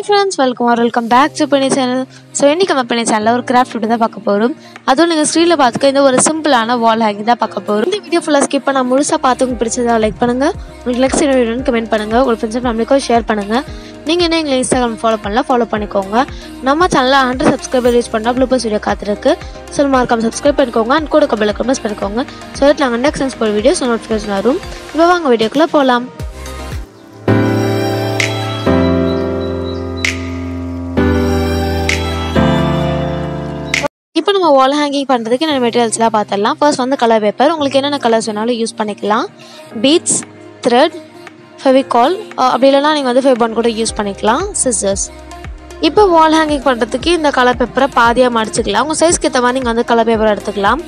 Hi friends welcome are welcome back to பண்ணி channel so இன்றைக்கி நம்ம பண்ணி சேனலில் ஒரு கிராஃப்ட் வீடியோ தான் பார்க்க போகிறோம் அதுவும் நீங்கள் ஸ்க்ரீனில் பார்த்துக்க இந்த ஒரு சிம்பிளான வால் ஹேங்கிங் தான் பார்க்க போகிறோம் இந்த வீடியோ ஃபுல்லாக ஸ்கிப் பண்ண முழுசாக பார்த்து உங்களுக்கு பிடிச்சதா லைக் பண்ணுங்கள் உங்களுக்கு லெக்ஸ் வீடியோன்னு கமெண்ட் பண்ணுங்கள் உங்கள் ஃப்ரெண்ட்ஸ் ஃபேமிலிக்கும் ஷேர் பண்ணுங்கள் நீங்கள் என்ன எங்களை இன்ஸ்டாகிராம் ஃபாலோ பண்ணல ஃபாலோ பண்ணிக்கோங்க. நம்ம சேனலில் ஹண்ட்ரட் சப்ஸ்கிரைபர் ரீச் பண்ணால் ப்ளூபர்ஸ் வீடியோ காத்திருக்கு. ஸோ மறக்காம சப்ஸ்கிரைப் பண்ணிக்கோங்க. அண்ட் கூட கபில் கமெண்ட்ஸ் பண்ணிக்கோங்க. ஸோ தட் நாங்கள் நெக்ஸ்ட் சென்ஸ் போகிற வீடியோஸ் நோட்டிஃபிகேஷன் வரும். இப்போ வாங்க வீடியோக்குள்ளே போகலாம் இப்போ நம்ம வால் ஹேங்கிங் பண்ணுறதுக்கு என்ன மெட்டீரியல்ஸ்லாம் பார்த்துடலாம். ஃபர்ஸ்ட் வந்து கலர் பேப்பர் உங்களுக்கு என்னென்ன கலர்ஸ் வேணாலும் யூஸ் பண்ணிக்கலாம். பீட்ஸ் த்ரெட் ஃபெவிகால் அப்படி இல்லைனா நீங்கள் வந்து ஃபெபான் கூட யூஸ் பண்ணிக்கலாம். சிஸ்டர்ஸ் இப்போ வால் ஹேங்கிங் பண்ணுறதுக்கு இந்த கலர் பேப்பரை பாதியாக மடிச்சுக்கலாம். உங்கள் சைஸ்க்கு ஏற்ற மாதிரி நீங்கள் வந்து கலர் பேப்பரை எடுத்துக்கலாம்.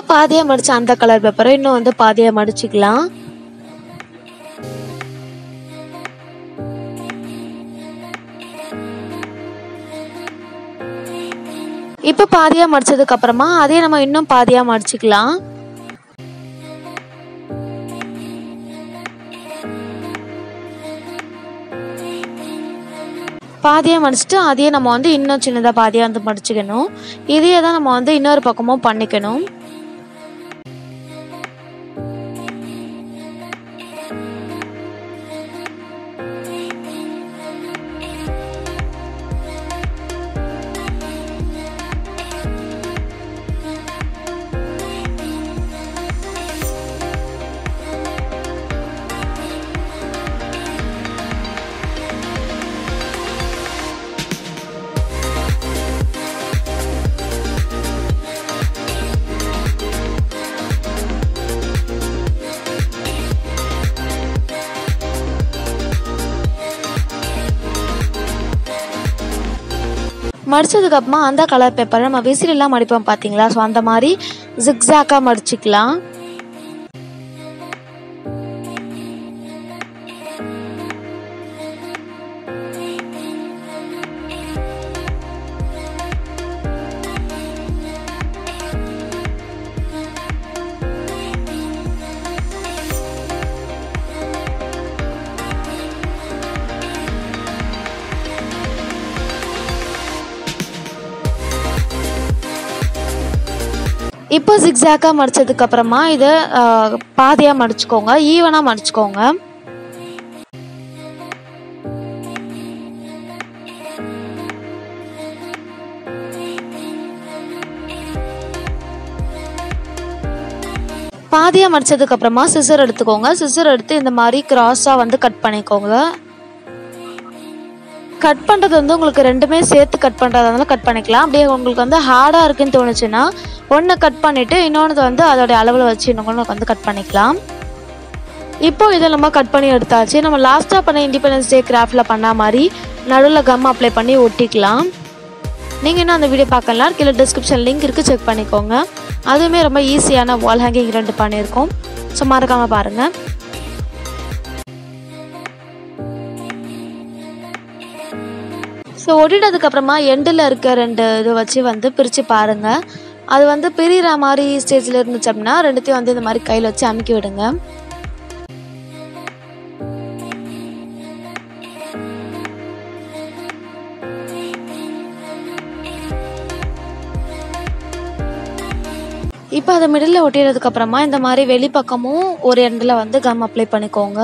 இப்போ பாதியாக மடிச்ச அந்த கலர் பேப்பரை இன்னும் வந்து பாதியாக மடிச்சுக்கலாம். இப்போ பாதியாக மடிச்சதுக்கு அப்புறமா அதே நம்ம இன்னும் பாதியாக மடிச்சுக்கலாம். பாதியாக மடிச்சுட்டு அதையே நம்ம வந்து இன்னும் சின்னதாக பாதியாக வந்து மடிச்சுக்கணும். இதையே தான் நம்ம வந்து இன்னொரு பக்கமும் பண்ணிக்கணும். மடிச்சதுக்கு அப்புறமா அந்த கலர் பேப்பரை நம்ம விசிலெல்லாம் மடிப்போம் பார்த்தீங்களா ஸோ அந்த மாதிரி ஜிக்ஸாக்காக மடிச்சுக்கலாம். இப்போ ஜிக்ஸாக்காக மடிச்சதுக்கு அப்புறமா இதை பாதியாக மடிச்சுக்கோங்க. ஈவனாக மடிச்சுக்கோங்க. பாதியாக மடிச்சதுக்கு அப்புறமா சிசர் எடுத்துக்கோங்க. சிசர் எடுத்து இந்த மாதிரி கிராஸாக வந்து கட் பண்ணிக்கோங்க. கட் பண்ணுறது வந்து உங்களுக்கு ரெண்டுமே சேர்த்து கட் பண்ணுறதா கட் பண்ணிக்கலாம். அப்படியே உங்களுக்கு வந்து ஹார்டாக இருக்குன்னு தோணுச்சுன்னா ஒன்று கட் பண்ணிவிட்டு இன்னொன்று வந்து அதோடைய அளவில் வச்சு இன்னொன்று வந்து கட் பண்ணிக்கலாம். இப்போ இதை நம்ம கட் பண்ணி எடுத்தாச்சு. நம்ம லாஸ்ட்டாக பண்ண இண்டிபெண்டன்ஸ் டே கிராஃப்டில் பண்ண மாதிரி நடுவில் கம் அப்ளை பண்ணி ஒட்டிக்கலாம். நீங்கள் இன்னும் அந்த வீடியோ பார்க்கலாம். கீழே டிஸ்கிரிப்ஷன் லிங்க் இருக்குது செக் பண்ணிக்கோங்க. அதுவுமே ரொம்ப ஈஸியான வால் ஹேங்கிங் ரெண்டு பண்ணியிருக்கோம். ஸோ மறக்காமல் பாருங்கள் ஸோ ஒட்டிட்டதுக்கு அப்புறமா எண்டில் இருக்க ரெண்டு இது வச்சு வந்து பிரித்து பாருங்கள் அது வந்து பிரிகிற மாதிரி ஸ்டேஜில் இருந்துச்சு அப்படின்னா ரெண்டுத்தையும் வந்து இந்த மாதிரி கையில் வச்சு அமுக்கி விடுங்க. இப்போ அதை மிடில் ஒட்டிடுறதுக்கு அப்புறமா இந்த மாதிரி வெளிப்பக்கமும் ஒரு எண்டில் வந்து கம் அப்ளை பண்ணிக்கோங்க.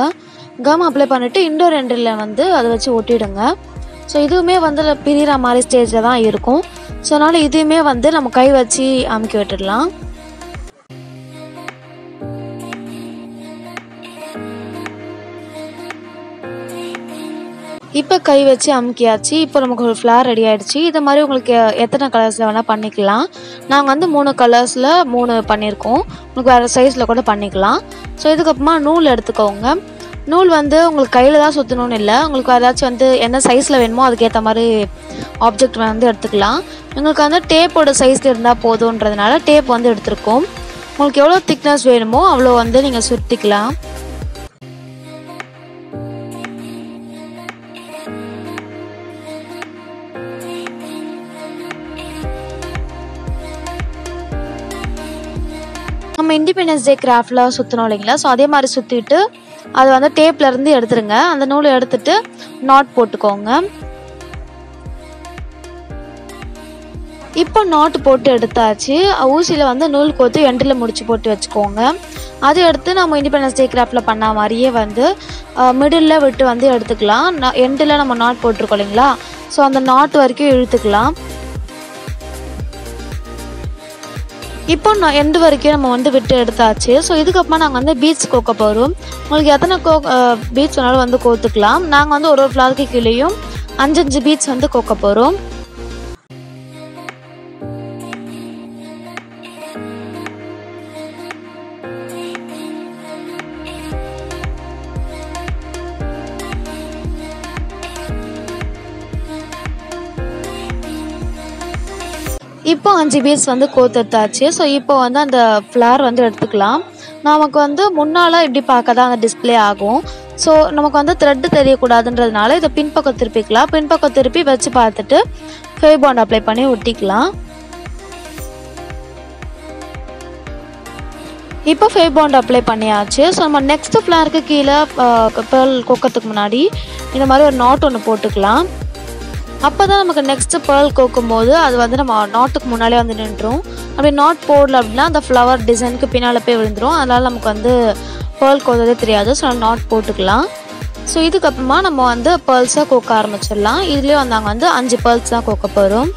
கம் அப்ளை பண்ணிவிட்டு இண்டோர் எண்டில் வந்து அதை வச்சு ஒட்டிடுங்க. ஸோ இதுவுமே வந்து பிரிகிற மாதிரி ஸ்டேஜில் தான் இருக்கும். ஸோ அதனால் இதையுமே வந்து நம்ம கை வச்சு அமுக்கி விட்டுடலாம். இப்போ கை வச்சு அமுக்கியாச்சு. இப்போ நமக்கு ஒரு ஃப்ளார் ரெடி ஆகிடுச்சு இது மாதிரி உங்களுக்கு எத்தனை கலர்ஸில் வேணால் பண்ணிக்கலாம். நாங்கள் வந்து மூணு கலர்ஸில் மூணு பண்ணியிருக்கோம். உங்களுக்கு வேறு சைஸில் கூட பண்ணிக்கலாம். ஸோ இதுக்கப்புறமா நூல் எடுத்துக்கோங்க. நூல் வந்து உங்களுக்கு கையில் தான் சுற்றணும்னு இல்லை. உங்களுக்கு ஏதாச்சும் வந்து என்ன சைஸில் வேணுமோ அதுக்கேற்ற மாதிரி ஆப்ஜெக்ட் வந்து எடுத்துக்கலாம். எங்களுக்கு வந்து டேப்போட சைஸில் இருந்தால் போதுன்றதுனால டேப் வந்து எடுத்துருக்கோம். உங்களுக்கு எவ்வளோ திக்னஸ் வேணுமோ அவ்வளோ வந்து நீங்கள் சுற்றிக்கலாம் நம்ம இண்டிபெண்டன்ஸ் டே கிராஃப்டில் சுற்றணும் இல்லைங்களா? ஸோ அதே மாதிரி சுற்றிட்டு அது வந்து டேப்ல இருந்து எடுத்துருங்க. அந்த நூலை எடுத்துட்டு நாட் போட்டுக்கோங்க. இப்போ நாட்டு போட்டு எடுத்தாச்சு. ஊசியில் வந்து நூல் கோத்து எண்டில் முடிச்சு போட்டு வச்சுக்கோங்க. அதை எடுத்து நம்ம இண்டிபெண்டன்ஸ் டே கிராஃப்டில் பண்ண மாதிரியே வந்து மிடில் விட்டு வந்து எடுத்துக்கலாம். எண்டில் நம்ம நாட் போட்டிருக்கோம் இல்லைங்களா? ஸோ அந்த நாட்டு வரைக்கும் இழுத்துக்கலாம். இப்போ நான் எண்டு வரைக்கும் நம்ம வந்து விட்டு எடுத்தாச்சு. ஸோ இதுக்கப்புறமா நாங்கள் வந்து பீச் கோக்க போகிறோம் உங்களுக்கு எத்தனை கோ பீச் வேணாலும் வந்து கோத்துக்கலாம். நாங்கள் வந்து ஒரு ஒரு ஃப்ளாருக்கு கீழேயும் அஞ்சு பீச் வந்து கோக்க போகிறோம் இப்போ அஞ்சு பீஸ் வந்து கோத்தெடுத்தாச்சு ஸோ இப்போ வந்து அந்த ஃப்ளார் வந்து எடுத்துக்கலாம். நமக்கு வந்து முன்னால் இப்படி பார்க்க தான் அந்த டிஸ்பிளே ஆகும். ஸோ நமக்கு வந்து த்ரெட்டு தெரியக்கூடாதுன்றதுனால இதை பின்பக்கம் திருப்பிக்கலாம். பின்பக்கம் திருப்பி வச்சு பார்த்துட்டு ஃபேபாண்ட் அப்ளை பண்ணி ஒட்டிக்கலாம். இப்போ ஃபேவ் பாண்ட் அப்ளை பண்ணியாச்சு. ஸோ நம்ம நெக்ஸ்ட் ஃப்ளாருக்கு கீழே பேர்ல் கொக்கத்துக்கு முன்னாடி இந்த மாதிரி ஒரு நாட் ஒன்று போட்டுக்கலாம். அப்போ தான் நமக்கு நெக்ஸ்ட்டு பேர்ல் கோக்கும் போது அது வந்து நம்ம நாட்டுக்கு முன்னாலே வந்து நின்றுடும் அப்படி நாட் போடல அப்படின்னா அந்த ஃப்ளவர் டிசைனுக்கு பின்னால் போய் விழுந்துரும். அதனால் நமக்கு வந்து பேர்ல் கோததே தெரியாது. ஸோ நாட் போட்டுக்கலாம். ஸோ இதுக்கப்புறமா நம்ம வந்து பேர்ல்ஸாக கோக்க ஆரம்பிச்சிடலாம். இதுலேயும் நாங்கள் வந்து அஞ்சு பேர்ல்ஸ் தான் கோக்க போகிறோம்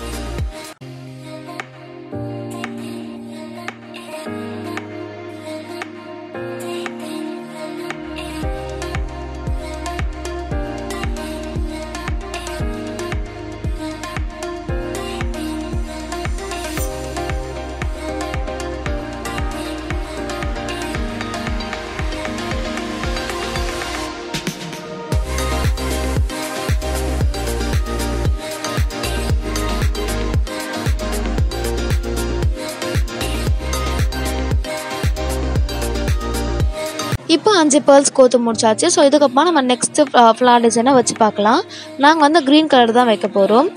அஞ்சு பேர்ஸ் கோத்து முடிச்சாச்சு. ஸோ இதுக்கப்புறமா நம்ம நெக்ஸ்ட்டு ஃப்ளார் டிசைனை வச்சு பார்க்கலாம். நாங்கள் வந்து க்ரீன் கலர் தான் வைக்க போகிறோம்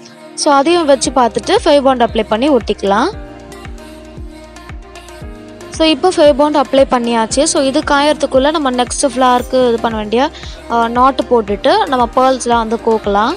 ஸோ அதையும் வச்சு பார்த்துட்டு ஃபைவ் பவுண்ட் அப்ளை பண்ணி ஒட்டிக்கலாம். ஸோ இப்போ ஃபைவ் பவுண்ட் அப்ளை பண்ணியாச்சு. ஸோ இது காயறதுக்குள்ளே நம்ம நெக்ஸ்ட் ஃப்ளாருக்கு இது பண்ண வேண்டிய நாட்டு போட்டுட்டு நம்ம பேர்ல்ஸ்லாம் வந்து கோக்கலாம்.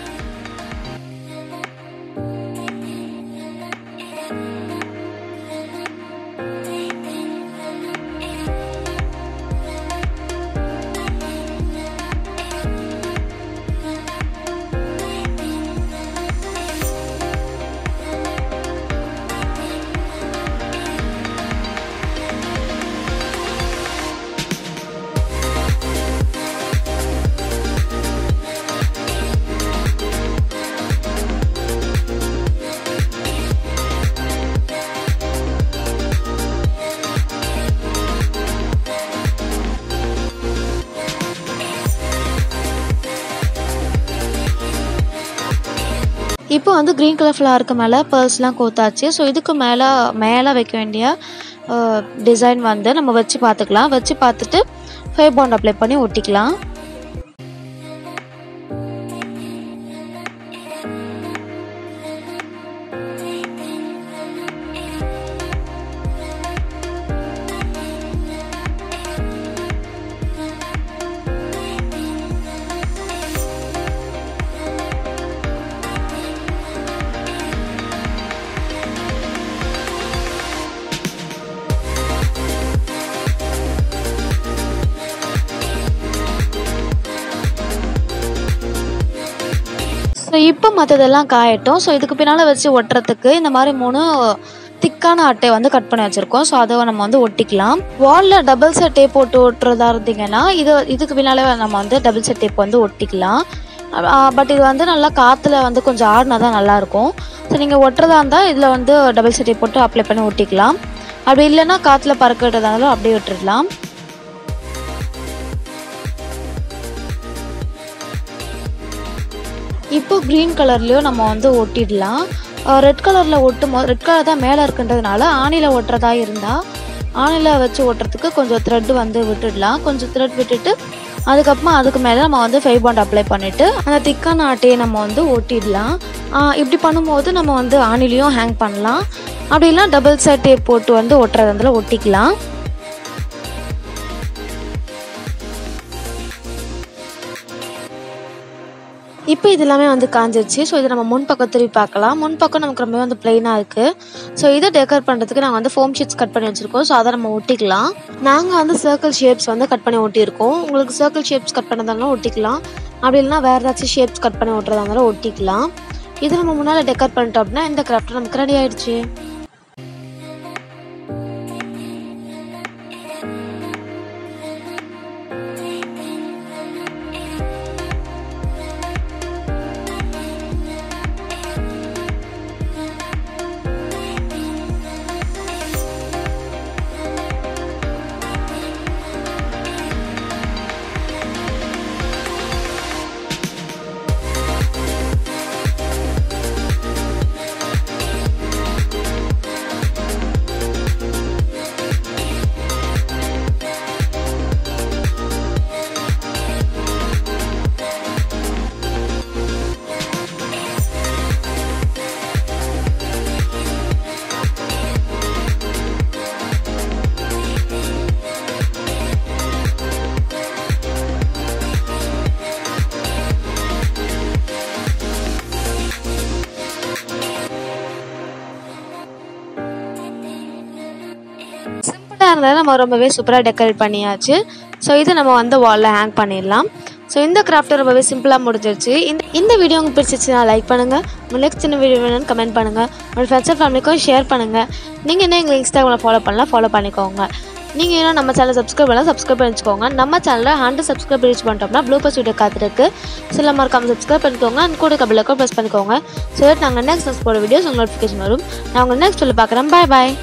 இப்போ வந்து க்ரீன் கலர் ஃப்ளவருக்கு மேலே பேர்ஸ்லாம் கோத்தாச்சு. ஸோ இதுக்கு மேலே மேலே வைக்க வேண்டிய டிசைன் வந்து நம்ம வச்சு பார்த்துக்கலாம். வச்சு பார்த்துட்டு ஃபேப் பாண்ட் அப்ளை பண்ணி ஒட்டிக்கலாம். இப்போ மற்றதெல்லாம் காயட்டும். ஸோ இதுக்கு பின்னால் வச்சு ஒட்டுறதுக்கு இந்த மாதிரி மூணு திக்கான அட்டை வந்து கட் பண்ணி வச்சுருக்கோம். ஸோ அதை நம்ம வந்து ஒட்டிக்கலாம். வாலில் டபுள் செட் டேப் போட்டு ஒட்டுறதா இருந்தீங்கன்னா இது இதுக்கு பின்னாலே நம்ம வந்து டபுள் செட் டேப் வந்து ஒட்டிக்கலாம். பட் இது வந்து நல்லா காற்றுல வந்து கொஞ்சம் ஆடினா தான் நல்லாயிருக்கும். ஸோ நீங்கள் ஒட்டுறதா இருந்தால் இதில் வந்து டபுள் செட் டேப் போட்டு அப்ளை பண்ணி ஒட்டிக்கலாம். அப்படி இல்லைன்னா காற்றுல பறக்க விட்டதா இருந்தாலும் அப்படியே விட்டுடலாம் இப்போ க்ரீன் கலர்லேயும் நம்ம வந்து ஒட்டிடலாம். ரெட் கலரில் ஒட்டும் போது ரெட் கலர் தான் மேலே இருக்குன்றதுனால ஆணியில் ஒட்டுறதா இருந்தால் ஆணியில் வச்சு ஒட்டுறதுக்கு கொஞ்சம் த்ரெட் வந்து விட்டுடலாம். கொஞ்சம் த்ரெட் விட்டுட்டு அதுக்கப்புறமா அதுக்கு மேலே நம்ம வந்து ஃபைபாண்ட் அப்ளை பண்ணிவிட்டு அந்த திக்கான ஆட்டையை நம்ம வந்து ஒட்டிடலாம். இப்படி பண்ணும்போது நம்ம வந்து ஆணிலையும் ஹேங் பண்ணலாம். அப்படி இல்லைனா டபுள் சைட் டேப் போட்டு வந்து ஒட்டுறது அதில் ஒட்டிக்கலாம். இப்போ இது எல்லாமே வந்து காஞ்சிருச்சு. ஸோ இதை நம்ம முன்பக்கம் திரும்பி திருப்பி பார்க்கலாம். முன்பக்கம் நமக்கு ரொம்பவே வந்து பிளெயினாக இருக்குது ஸோ இதை டெக்கர் பண்ணுறதுக்கு நாங்கள் வந்து ஃபோம் ஷீட்ஸ் கட் பண்ணி வச்சுருக்கோம். ஸோ அதை நம்ம ஒட்டிக்கலாம். நாங்கள் வந்து சர்க்கிள் ஷேப்ஸ் வந்து கட் பண்ணி ஒட்டியிருக்கோம். உங்களுக்கு சர்க்கிள் ஷேப்ஸ் கட் பண்ணதாலும் ஒட்டிக்கலாம். அப்படி இல்லைனா வேறு ஏதாச்சும் ஷேப்ஸ் கட் பண்ணி ஒட்டுறதா இருந்தாலும் ஒட்டிக்கலாம். இது நம்ம முன்னால் டெக்கர் பண்ணிட்டோம் அப்படின்னா இந்த கிராஃப்ட் நமக்கு ரெடி ஆகிடுச்சு நம்ம ரொம்பவே சூப்பராக டெக்கரேட் பண்ணியாச்சு. ஸோ இதை நம்ம வந்து வாலில் ஹேங் பண்ணிடலாம். ஸோ இந்த கிராஃப்ட் ரொம்பவே சிம்பிளாக முடிஞ்சிருச்சு. இந்த இந்த வீடியோ உங்களுக்கு பிடிச்சிச்சுன்னா லைக் பண்ணுங்கள் உங்கள் நெக்ஸ்ட் சின்ன வீடியோ வேணும்னு கமெண்ட் பண்ணுங்கள் உங்கள் ஃப்ரெண்ட்ஸ் அண்ட் ஃபேமிலிக்கும் ஷேர் பண்ணுங்கள் நீங்கள் என்ன எங்கள் இன்ஸ்டாகிராமில் ஃபாலோ பண்ணலாம் ஃபாலோ பண்ணிக்கோங்க. நீங்கள் இன்னும் நம்ம சேனல் சப்ஸ்கிரைப் பண்ணலாம் சப்ஸ்கிரைப் பண்ணிக்கோங்க நம்ம சேனலில் ஹண்ட்ரட் சப்ஸ்கிரைப் ரீச் பண்ணிட்டோம்னா ப்ளூ பஸ் வீடியோ காத்திருக்கு சில மார்க்கம் சப்ஸ்கிரைப் பண்ணிக்கோங்க. அண்ட் கூட கபிலக்கோ ப்ரெஸ் பண்ணிக்கோங்க. ஸோ நாங்கள் நெக்ஸ்ட் நெக்ஸ்ட் போட வீடியோஸ் உங்களுக்கு நோட்டிஃபிகேஷன் வரும். நான் உங்கள் நெக்ஸ்ட் சொல்லி பார்க்குறேன். பாய் பாய்